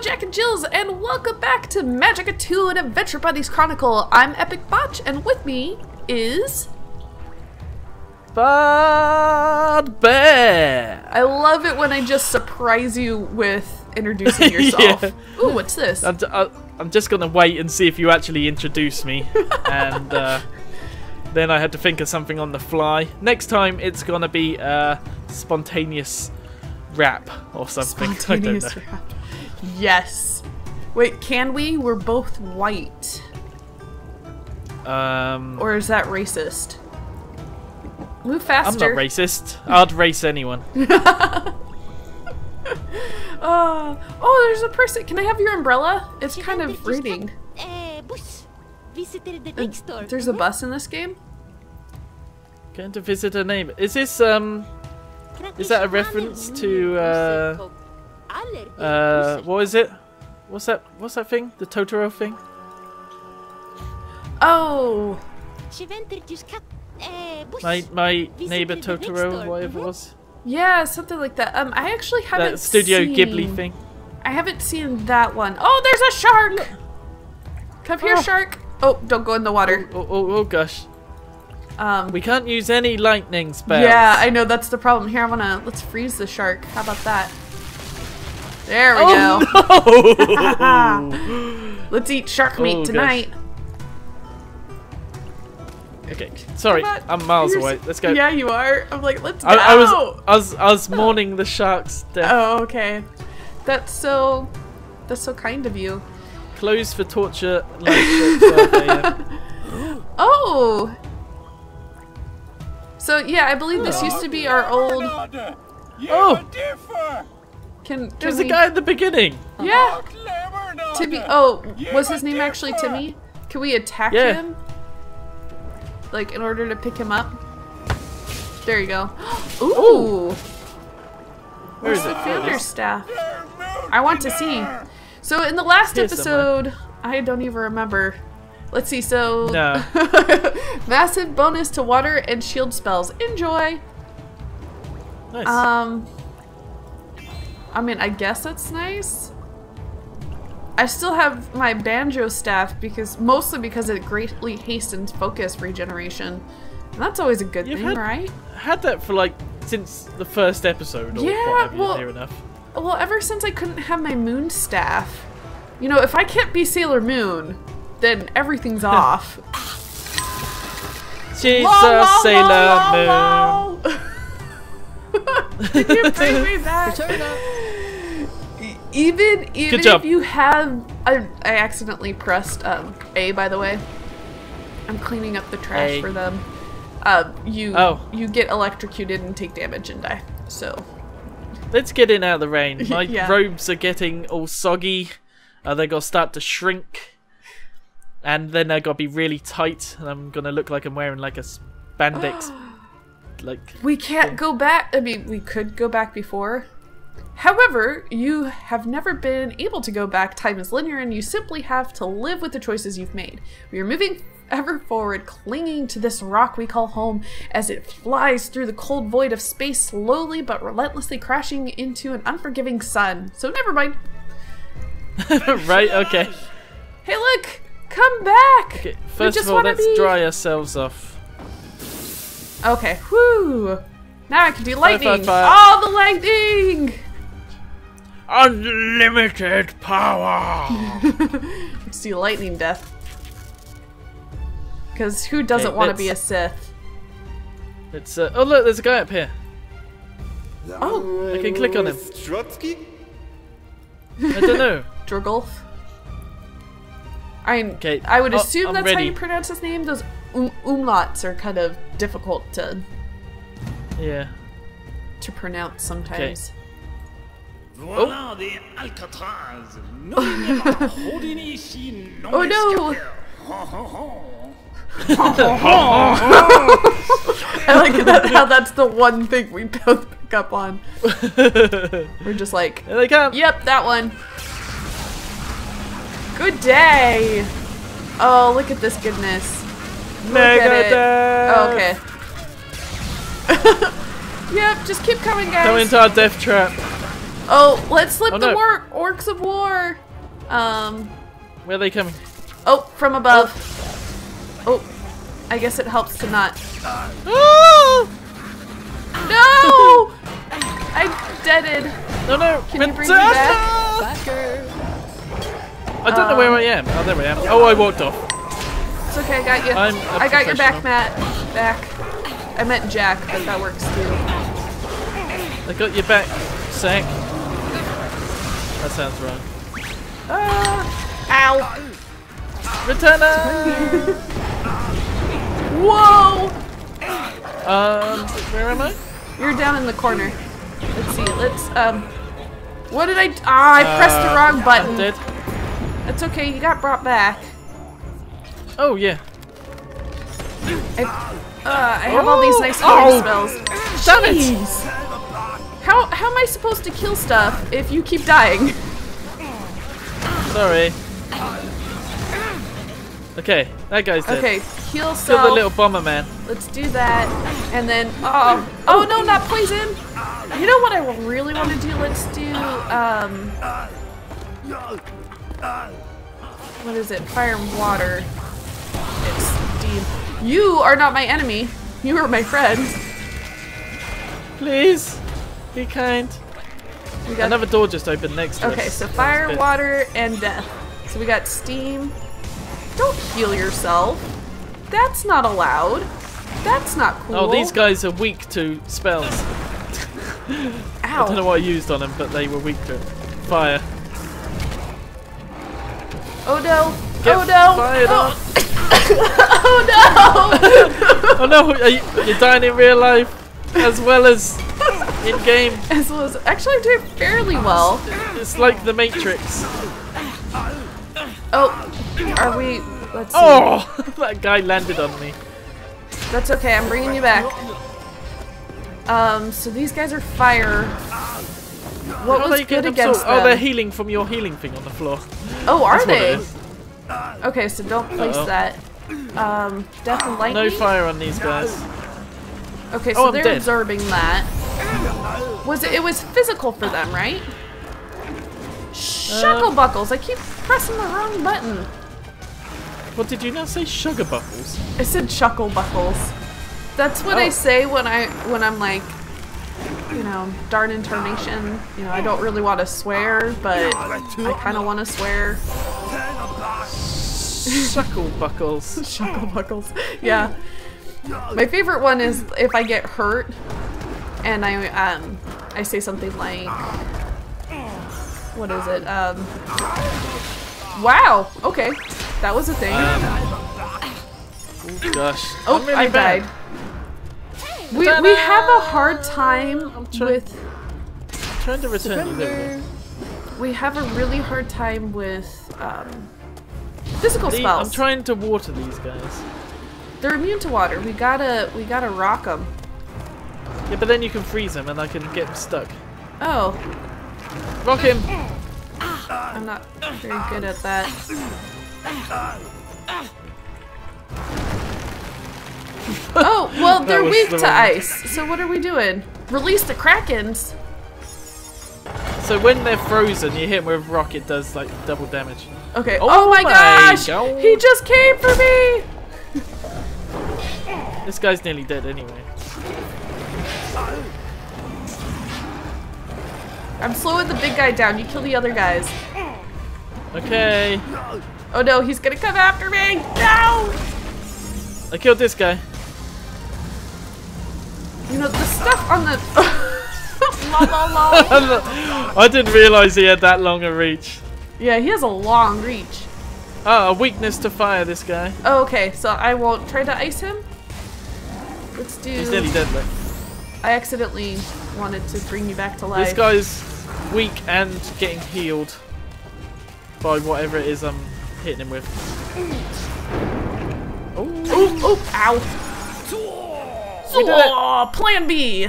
Jack and Jills, and welcome back to Magicka 2 and Adventure Buddies Chronicle. I'm Epic Botch, and with me is... Bard Bear. I love it when I just surprise you with introducing yourself. Yeah. Ooh, what's this? I'm, uh, I'm just gonna wait and see if you actually introduce me, and uh, then I had to think of something on the fly. Next time it's gonna be a spontaneous rap or something. Spontaneous I don't know. rap. Yes. Wait, can we? We're both white. Um, Or is that racist? Move faster. I'm not racist. I'd race anyone. Uh, oh, there's a person. Can I have your umbrella? It's kind of raining. Uh, bus. Visitor the Uh, next door. There's a bus in this game? Going to visit a name. Is this um is that a reference to, uh, uh what is it? What's that? What's that thing? The Totoro thing? Oh, My my neighbor Totoro, door. whatever it Mhm. was. yeah, something like that. Um, I actually haven't That Studio seen... Ghibli thing. I haven't seen that one. Oh, there's a shark! Come here, Oh. shark. Oh, don't go in the water. Oh, oh, oh gosh. Um, We can't use any lightning spells. yeah, I know that's the problem. Here, I wanna let's freeze the shark. How about that? There we Oh go. no! Let's eat shark meat Oh, gosh. tonight. okay, sorry, Come on, I'm miles away. Let's go. Yeah, you are. I'm like, let's go. I, I was, I was, I was mourning the shark's death. Oh, okay. That's so. That's so kind of you. Closed for torture. Light show, 12 a.m. Oh. So yeah, I believe this used to be our old. Oh, oh. Can, can there's a we- guy at the beginning. Yeah, Timmy. Oh, was his name actually Timmy? Can we attack Yeah. him? Like in order to pick him up? There you go. Ooh. Is Where's the it? There it founder's is. staff? I want to see. So in the last Here somewhere. episode, I don't even remember. Let's see. So No. massive bonus to water and shield spells. Enjoy. Nice. Um, I mean, I guess that's nice. I still have my banjo staff because mostly because it greatly hastens focus regeneration. And that's always a good You've thing, had- right? Had that for like since the first episode or Yeah, whatever well- near enough. Well, ever since I couldn't have my moon staff. You know, if I can't be Sailor Moon, then everything's off. She's Lol, a lol, Sailor Moon. lol, lol. Can you bring me back? Even even Good job. if you have, I, I accidentally pressed um, A. By the way, I'm cleaning up the trash A. for them. Um, you Oh. you get electrocuted and take damage and die. So Let's get in out of the rain. My Yeah. robes are getting all soggy. Uh, they gotta start to shrink. And then they gotta be really tight. And I'm gonna look like I'm wearing like a spandex. like, we can't go back. I mean, we could go back before. However, you have never been able to go back. Time is linear, and you simply have to live with the choices you've made. We are moving ever forward, clinging to this rock we call home as it flies through the cold void of space, slowly but relentlessly crashing into an unforgiving sun. So never mind. right? Okay. Hey, look! Come back! okay. First of all, let's be- dry ourselves off. Okay, whoo! Now I can do Fire, fire, lightning! fire. All the lightning! Unlimited power! Let's do lightning death. Because who doesn't Okay, want to be a Sith? it's, uh, oh look, there's a guy up here. Oh, I can click on him. Strutsky? I don't know. Drogulf. I Okay, I would oh, assume I'm that's how you pronounce his name. Those um, umlauts are kind of difficult to Yeah. to pronounce sometimes. Voilà des Alcatraz. Nommez-moi Houdini ici, non Oh no! I like that how that's the one thing we both pick up on. We're just like, Here they come. yep, that one. Good day. Oh, look at this goodness. It. Oh, okay. Yep, just keep coming, guys. Come into our death trap. Oh, let's slip Oh, the no. war orcs of war. Um. Where are they coming? Oh, from above. Oh, I guess it helps to not. No! I deaded. No, no! Can you bring me back? I don't know where I am. Oh, there I am. Oh, I walked off. It's okay, I got you. I got your back. Matt. Back. I meant Jack, but that works too. I got your back, Sack. That sounds wrong. Ah! Ow! Returner! Whoa! um, where am I? You're down in the corner. Let's see. Let's um. What did I? Ah, I pressed the Uh, wrong I'm button. dead. That's okay. You got brought back. Oh, yeah. I, uh, I have all these nice healing Oh! spells. Damn it! How how am I supposed to kill stuff if you keep dying? Sorry. Okay, that guy's dead. Okay, heal Kill the little bomber man. Let's do that, and then oh oh no, not poison. You know what I really want to do? Let's do um. What is it? Fire and water. You are not my enemy. You are my friend. Please, be kind. We got Another door just opened next to us. Okay, so fire, water, and death. So we got steam. Don't heal yourself. That's not allowed. That's not cool. Oh, these guys are weak to spells. I don't know what I used on them, but they were weak to it. Fire. Oh no. Get oh no. fired oh. oh Oh no, are you, you're dying in real life as well as in game. no. As well as actually I'm doing fairly well. It's like the Matrix. Oh, are we? Let's see. Oh, that guy landed on me. That's okay. I'm bringing you back. Um, so these guys are fire. What How was they good getting against absorbed? Oh, they're healing from your healing thing on the floor. Oh, are That's they? Okay, so don't place Uh-oh. that. Um, death and lightning. No fire on these guys. Okay, Oh, so I'm they're dead. absorbing that. Was it? It was physical for them, right? Shuckle buckles. I keep pressing the wrong button. What did you now say? Sugar buckles. I said chuckle buckles. That's what I Oh. say when I when I'm like, you know, darn intonation. You know, I don't really want to swear, but I kind of want to swear. Suckle buckles. Shuckle buckles. Yeah. My favorite one is if I get hurt and I um I say something like what is it? Um Wow, okay. That was a thing. Oh gosh. oh, I'm really I bad. died. We, we have a hard time trying- with I'm trying to return you we have a really hard time with um physical The- spells. I'm trying to water these guys. They're immune to water. We gotta we gotta rock them. Yeah, but then you can freeze them and I can get them stuck. Oh, Rock him! I'm not very good at that. Oh, well, they're weak the to ice. So what are we doing? Release the krakens. So when they're frozen, you hit them with rock, it does like double damage. Okay. Oh Oh, my, my gosh! God. He just came for me. This guy's nearly dead anyway. I'm slowing the big guy down. You kill the other guys. Okay. Oh no, he's gonna come after me. No! I killed this guy. You know the stuff on the. I didn't realise he had that long a reach. Yeah, he has a long reach. Oh, a weakness to fire, this guy. Oh, okay, so I won't try to ice him. Let's do. He's nearly dead, look. I accidentally wanted to bring you back to life. This guy's weak and getting healed by whatever it is I'm hitting him with. Oh, oop, ow. We did it. Oh, plan B.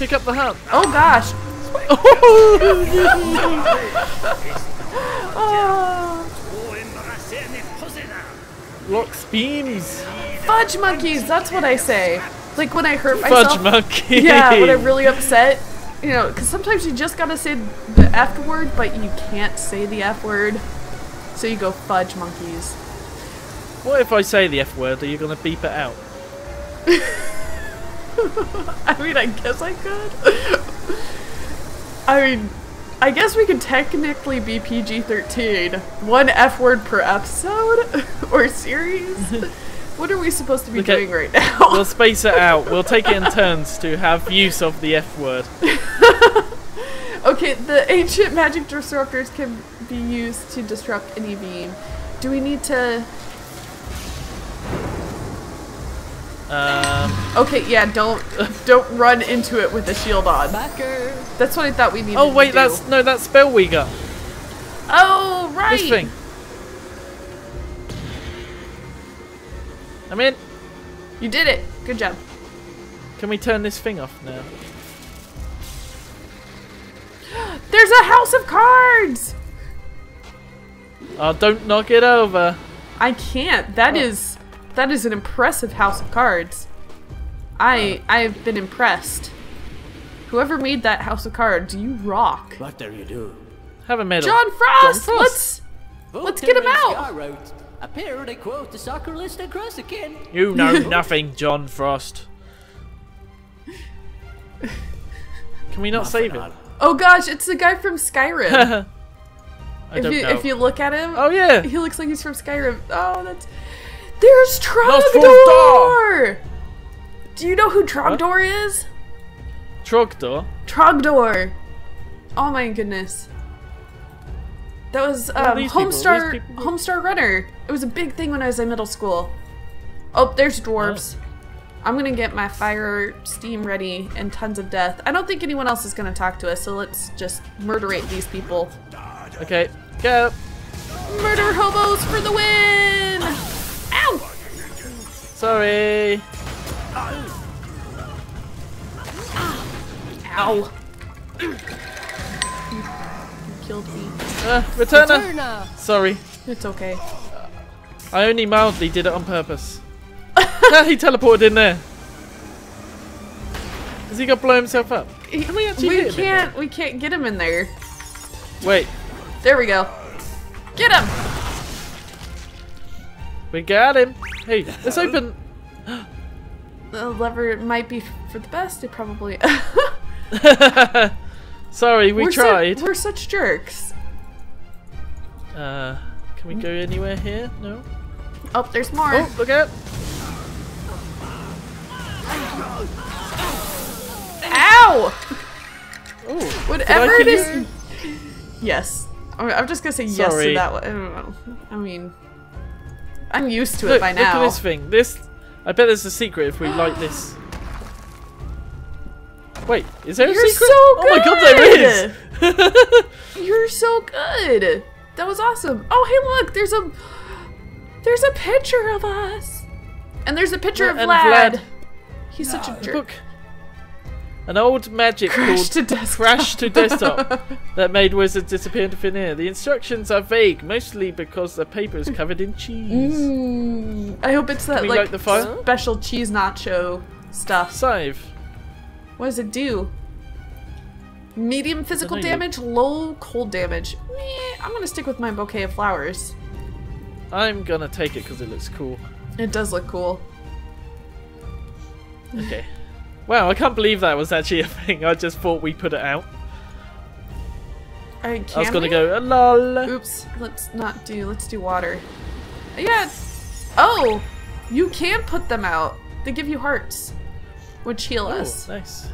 pick up the hat. Oh gosh. Oh, Locks beams. fudge monkeys, that's what I say. Like when I hurt myself. Fudge monkey. Yeah, when I'm really upset. you know, because sometimes you just gotta say the F word, but you can't say the F word. So you go fudge monkeys. What if I say the F word? Are you gonna beep it out? I mean, I guess I could. I mean, I guess we could technically be PG 13. One F word per episode or series. what are we supposed to be Okay. doing right now? We'll space it out. We'll take it in turns to have use of the F word. okay, the ancient magic disruptors can be used to disrupt any beam. Do we need to. Um, Okay, yeah, don't don't run into it with a shield on. Backer. That's what I thought we needed oh wait, to do. that's no, that spell we got. Oh, right! This thing. I'm in. You did it. Good job. Can we turn this thing off now? There's a house of cards! Oh, don't knock it over. I can't. That Oh. is that is an impressive house of cards. I I have been impressed. Whoever made that house of cards, you rock. What are you doing? Have a medal. John Frost, Frost. let's Let's get him out. Wrote, a periodic quote the soccer list across again. You know nothing, John Frost. Can we not save him? Oh gosh, it's the guy from Skyrim. I if don't you know. if you look at him, Oh yeah. he looks like he's from Skyrim. Oh, that's There's. Trogdor! Do you know who Trogdor is? Trogdor. Trogdor. Oh my goodness. That was um, people? Homestar people- Homestar Runner. It was a big thing when I was in middle school. Oh, there's dwarves. I'm gonna get my fire steam ready and tons of death. I don't think anyone else is gonna talk to us, so let's just murderate these people. Okay, go. Murder hobos for the win! Sorry. Ow! You killed me. Uh, returner. Turner. Sorry. It's okay. I only mildly did it on purpose. He teleported in there. Has he got to blow himself up? Can we actually We can't. We can't get him in there? Wait, There we go. Get him! We got him. Hey, let's open. The lever might be for the best. It probably. Sorry, we we're su- tried. we're such jerks. Uh, can we go anywhere here? No. Oh, there's more. Oh, look out! Ow! Oh, Whatever it is. Yes. I'm I'm just gonna say yes to that one. I don't know. I mean, I'm used to it look, by look now. at this thing. This. I bet there's a secret if we light this. Wait, is there a You're secret? so Oh my god, there is! You're so good. That was awesome. Oh, hey, look. There's a there's a picture of us, and there's a picture of And Vlad. Vlad. He's such a jerk. Book. An old magic Crash called to. Crash to Desktop that made wizards disappear into thin air. The instructions are vague, mostly because the paper is covered in cheese. Mm, I hope it's that like the special cheese nacho stuff. Save. What does it do? Medium physical damage, low cold damage. Meh, I'm gonna stick with my bouquet of flowers. I'm gonna take it because it looks cool. It does look cool. Okay. Wow, I can't believe that was actually a thing. I just thought we put it out. Can I was gonna we? go, "Uh, lol. Oops, let's not do. Let's do water. Yeah. Oh, you can put them out. They give you hearts, which heal Oh, us. nice.